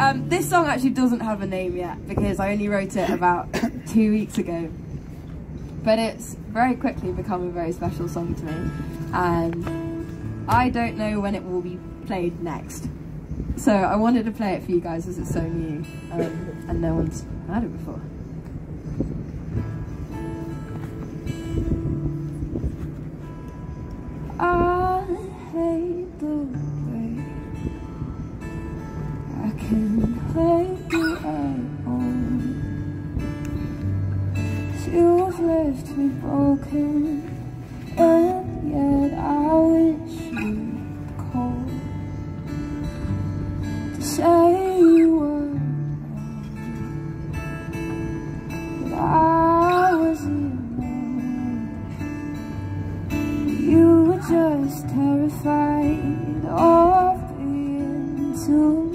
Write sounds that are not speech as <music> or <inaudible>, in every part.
um, this song actually doesn't have a name yet because I only wrote it about <coughs> two weeks ago. But it's very quickly become a very special song to me. And I don't know when it will be played next. So I wanted to play it for you guys as it's so new um, and no one's heard it before. Can you at all. You've left me broken, and yet I wish you'd call to say you were wrong, I was enough. You were just terrified of being too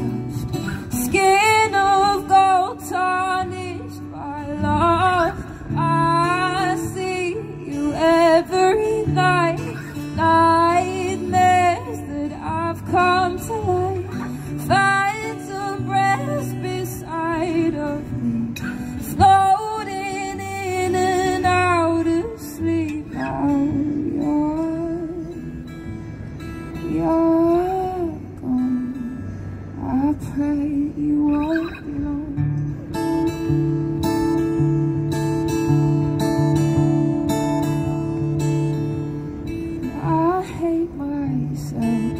me I pray you won't long. I hate myself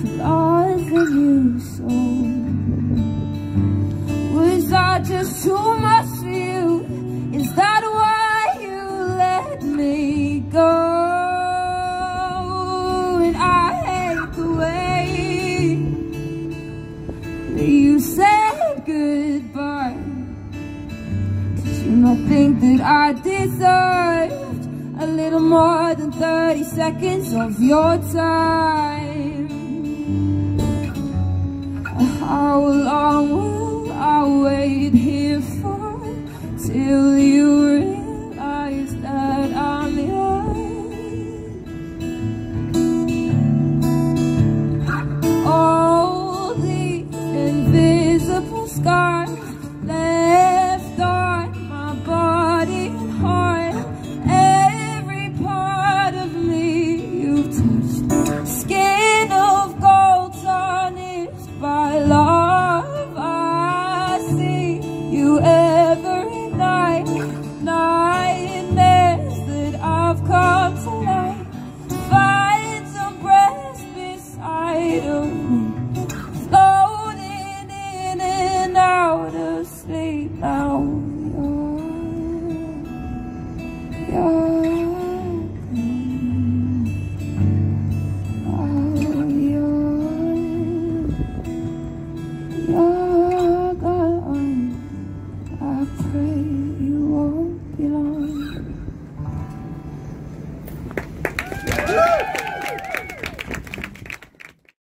for loving you so. You said goodbye. Did you not think that I deserved a little more than 30 seconds of your time? How long will I wait here for till scars left on my body and heart. Every part of me you've touched. Skin of gold tarnished by love. I see you every night. Nightmares that I've come to rest beside of